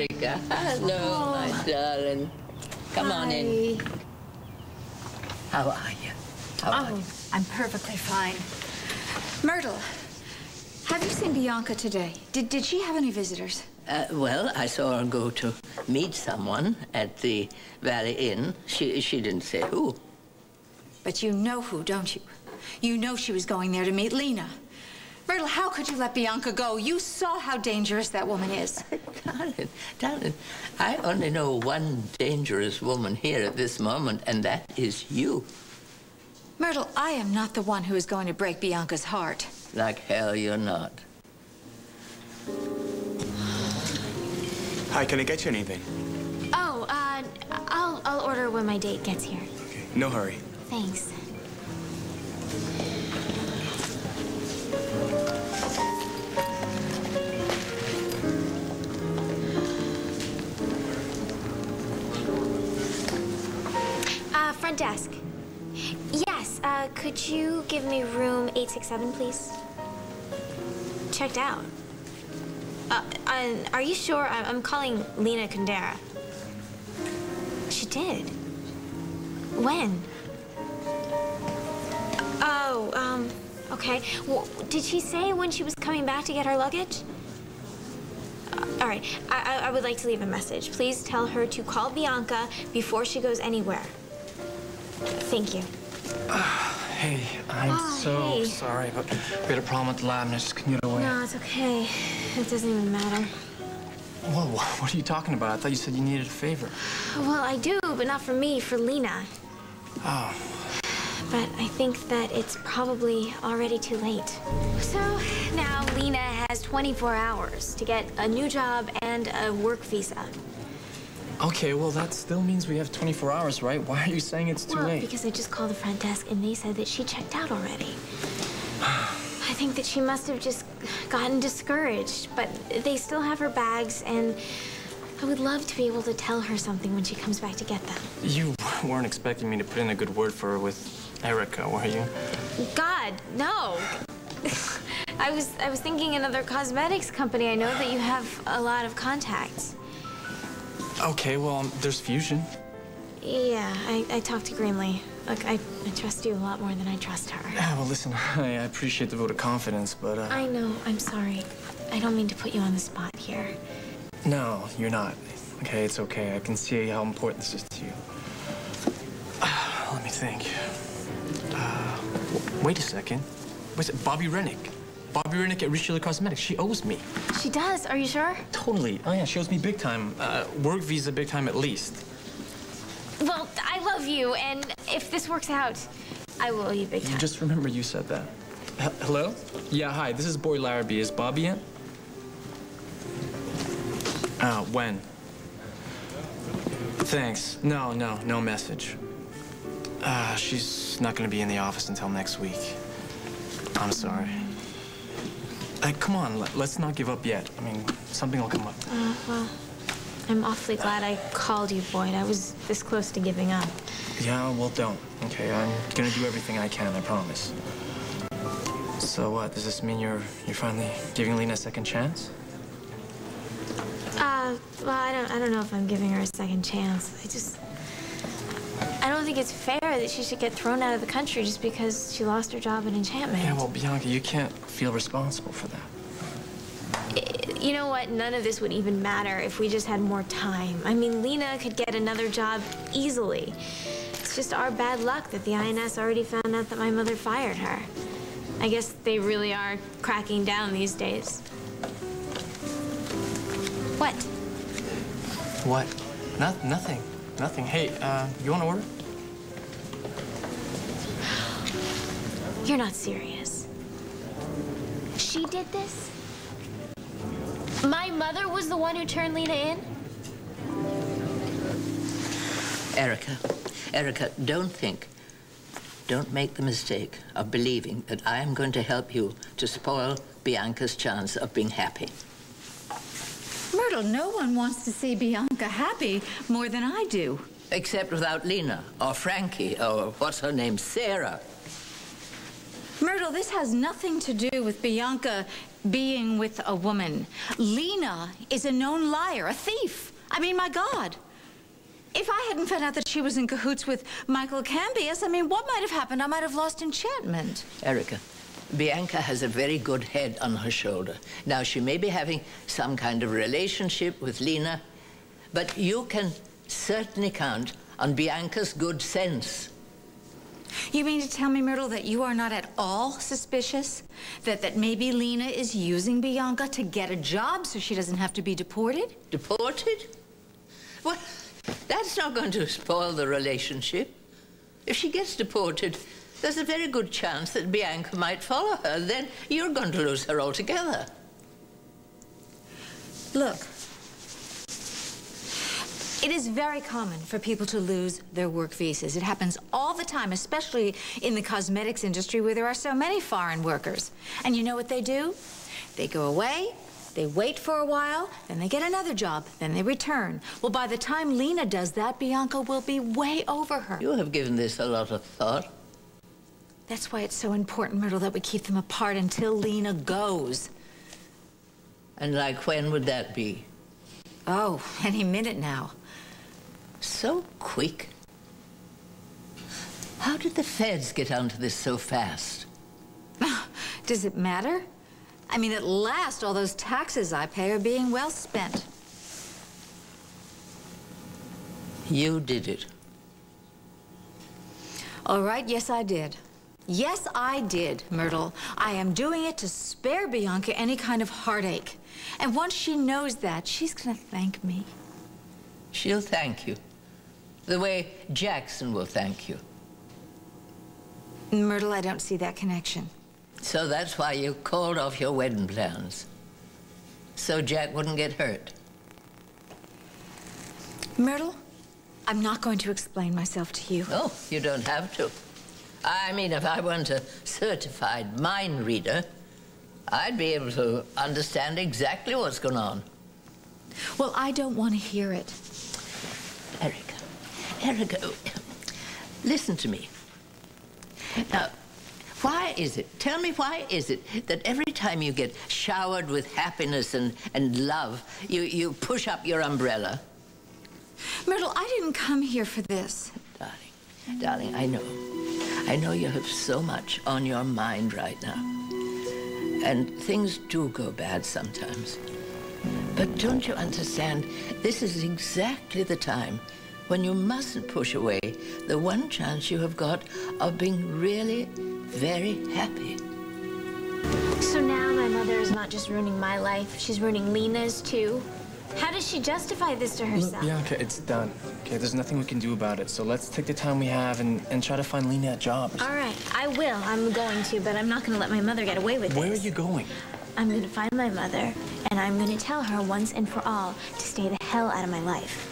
Erica. Hello, my darling. Come on in. How are you? How are Oh, you? I'm perfectly fine. Myrtle, have you seen Bianca today? Did, did she have any visitors? Uh, well, I saw her go to meet someone at the Valley Inn. She, she didn't say who. But you know who, don't you? You know she was going there to meet Lena. Myrtle, how could you let Bianca go? You saw how dangerous that woman is. darling, darling, I only know one dangerous woman here at this moment, and that is you. Myrtle, I am not the one who is going to break Bianca's heart. Like hell you're not. Hi, can I get you anything? Oh, uh, I'll, I'll order when my date gets here. Okay, no hurry. Thanks. Front desk. Yes, uh, could you give me room 867, please? Checked out. Uh, are you sure? I'm calling Lena Kundera. She did. When? Oh, um, okay. Well, did she say when she was coming back to get her luggage? Uh, all right. I, I would like to leave a message. Please tell her to call Bianca before she goes anywhere. Thank you. Hey, I'm Oh, so hey. sorry, but we had a problem with the lab and I just couldn't get away. No, it's okay. It doesn't even matter. Whoa, what are you talking about? I thought you said you needed a favor. Well, I do, but not for me, for Lena. Oh, But I think that it's probably already too late. So now Lena has 24 hours to get a new job and a work visa. Okay, well, that still means we have 24 hours, right? Why are you saying it's too well, late? because I just called the front desk and they said that she checked out already. I think that she must have just gotten discouraged, but they still have her bags and I would love to be able to tell her something when she comes back to get them. You weren't expecting me to put in a good word for her with Erica, were you? God, no. I was I was thinking another cosmetics company. I know that you have a lot of contacts. Okay, well, um, there's Fusion. Yeah, I, I talked to Greenlee. Look, I, I trust you a lot more than I trust her. Yeah, well, listen, I I appreciate the vote of confidence, but, uh, I know, I'm sorry. I don't mean to put you on the spot here. no, you're not. Okay, it's okay. I can see how important this is to you. Let me think. Uh, wait a second. Wait, a- Bobby Rennick. Bobby Rennick at Richelieu Cosmetics. She owes me. She does, are you sure? Totally. Oh, yeah, she owes me big time. Uh, work visa big time at least. Well, I love you, and if this works out, I will owe you big time. Just remember you said that. H- hello? Yeah, hi. This is Boyd Larraby. Is Bobby in? Uh, when? Thanks. No, no, no message. Uh, she's not gonna be in the office until next week. I'm sorry. Hey, come on, let, let's not give up yet. I mean, something will come up. Uh, well, I'm awfully glad I called you, Boyd. I was this close to giving up. Yeah, well, don't. Okay, I'm gonna do everything I can, I promise. So what? Does this mean you're you're finally giving Lena a second chance? Uh, well, I don't, I don't know if I'm giving her a second chance. I just, think it's fair that she should get thrown out of the country just because she lost her job at Enchantment. Yeah, well, Bianca, you can't feel responsible for that. You know what? None of this would even matter if we just had more time. I mean, Lena could get another job easily. It's just our bad luck that the INS already found out that my mother fired her. I guess they really are cracking down these days. What? What? Not, nothing. Nothing. Hey, uh, you want to order? You're not serious. She did this? My mother was the one who turned Lena in? Erica, Erica, don't think, don't make the mistake of believing that I am going to help you to spoil Bianca's chance of being happy. Myrtle, no one wants to see Bianca happy more than I do. Except without Lena or Frankie or what's her name, Sarah. Myrtle, this has nothing to do with Bianca being with a woman. Lena is a known liar, a thief. I mean, my God. If I hadn't found out that she was in cahoots with Michael Cambias, I mean, what might have happened? I might have lost enchantment. Erica, Bianca has a very good head on her shoulder. Now, she may be having some kind of relationship with Lena, but you can certainly count on Bianca's good sense. You mean to tell me, Myrtle, that you are not at all suspicious? That, that maybe Lena is using Bianca to get a job so she doesn't have to be deported? Deported? Well, that's not going to spoil the relationship. If she gets deported, there's a very good chance that Bianca might follow her. Then you're going to lose her altogether. Look, it is very common for people to lose their work visas. It happens all the time, especially in the cosmetics industry where there are so many foreign workers. And you know what they do? They go away, they wait for a while, then they get another job, then they return. Well, by the time Lena does that, Bianca will be way over her. You have given this a lot of thought. That's why it's so important, Myrtle, that we keep them apart until Lena goes. And like when would that be? Oh, any minute now. So quick. How did the feds get onto this so fast? Does it matter? I mean, at last, all those taxes I pay are being well spent. You did it. All right, yes, I did. Yes, I did, Myrtle. I am doing it to spare Bianca any kind of heartache. And once she knows that, she's gonna thank me. She'll thank you. The way Jackson will thank you. Myrtle, I don't see that connection. So that's why you called off your wedding plans. So Jack wouldn't get hurt. Myrtle, I'm not going to explain myself to you. Oh, you don't have to. I mean, if I weren't a certified mind reader, I'd be able to understand exactly what's going on. Well, I don't want to hear it. Erica, Erica, listen to me. Now, why is it, tell me why is it that every time you get showered with happiness and, and love, you, you push up your umbrella? Myrtle, I didn't come here for this. Darling, darling, I know. I know you have so much on your mind right now. And things do go bad sometimes. But don't you understand? This is exactly the time when you mustn't push away the one chance you have got of being really very happy. So now my mother is not just ruining my life, she's ruining Lena's too. How does she justify this to mm, herself? Look, Bianca, it's done. Okay, there's nothing we can do about it. So let's take the time we have and, and try to find Lena a job. All right, I will. I'm going to, but I'm not going to let my mother get away with this. Where this. are you going? I'm going to find my mother, and I'm going to tell her once and for all to stay the hell out of my life.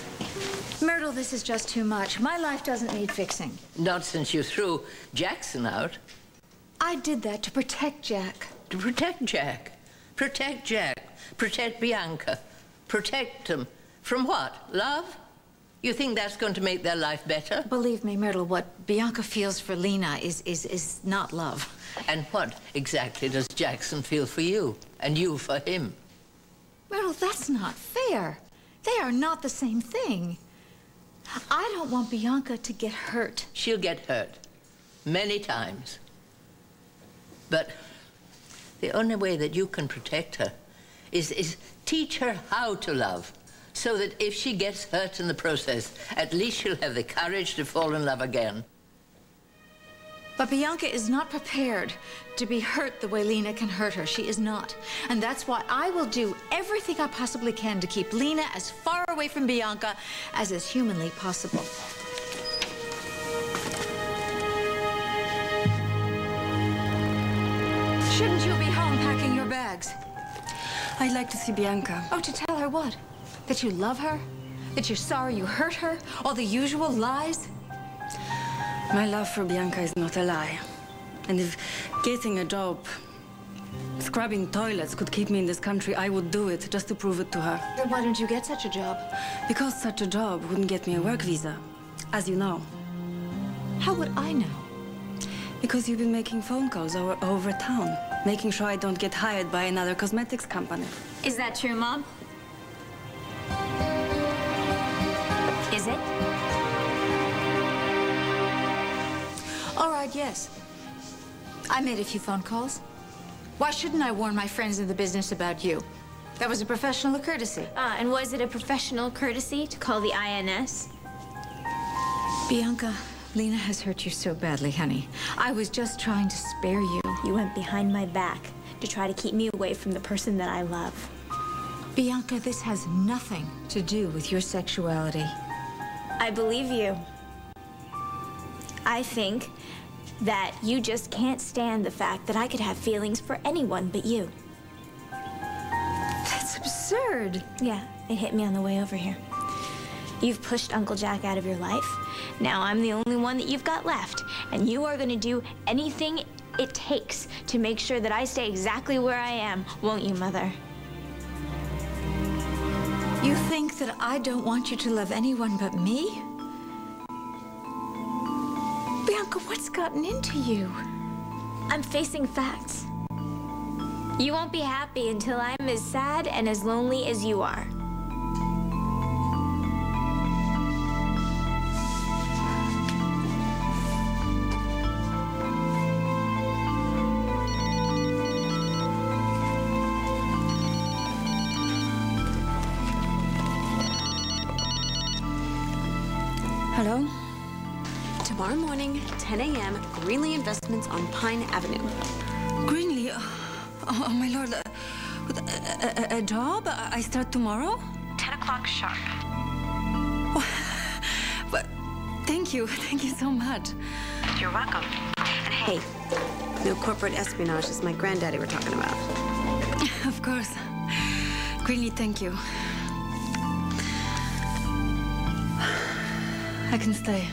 Myrtle, this is just too much. My life doesn't need fixing. Not since you threw Jackson out. I did that to protect Jack. To protect Jack. Protect Jack. Protect Bianca. Protect them. From what? Love? You think that's going to make their life better? Believe me, Myrtle, what Bianca feels for Lena is, is, is not love. And what exactly does Jackson feel for you? And you for him? Myrtle, that's not fair. They are not the same thing. I don't want Bianca to get hurt. She'll get hurt. Many times. But the only way that you can protect her is, is teach her how to love. So that if she gets hurt in the process, at least she'll have the courage to fall in love again. But Bianca is not prepared to be hurt the way Lena can hurt her. She is not. And that's why I will do everything I possibly can to keep Lena as far away from Bianca as is humanly possible. Shouldn't you be home packing your bags? I'd like to see Bianca. Oh, to tell her what? That you love her? That you're sorry you hurt her? All the usual lies? My love for Bianca is not a lie. And if getting a job, scrubbing toilets could keep me in this country, I would do it just to prove it to her. Then why don't you get such a job? Because such a job wouldn't get me a work visa, as you know. How would I know? Because you've been making phone calls over, over town, making sure I don't get hired by another cosmetics company. Is that true, Mom? Yes. I made a few phone calls. Why shouldn't I warn my friends in the business about you? That was a professional courtesy. Uh, and was it a professional courtesy to call the INS? Bianca, Lena has hurt you so badly, honey. I was just trying to spare you. You went behind my back to try to keep me away from the person that I love. Bianca, this has nothing to do with your sexuality. I believe you. I think that you just can't stand the fact that I could have feelings for anyone but you. That's absurd. Yeah, it hit me on the way over here. You've pushed Uncle Jack out of your life. Now I'm the only one that you've got left, and you are going to do anything it takes to make sure that I stay exactly where I am, won't you, Mother? You think that I don't want you to love anyone but me? Gotten into you? I'm facing facts. You won't be happy until I'm as sad and as lonely as you are. Tomorrow morning, 10 a.m., Greenlee Investments on Pine Avenue. Greenlee? Oh, oh, my lord. Uh, a, a, a job? I start tomorrow? 10 o'clock sharp. But thank you. Thank you so much. You're welcome. And hey, no corporate espionage is my granddaddy we're talking about. Of course. Greenlee, thank you. I can stay.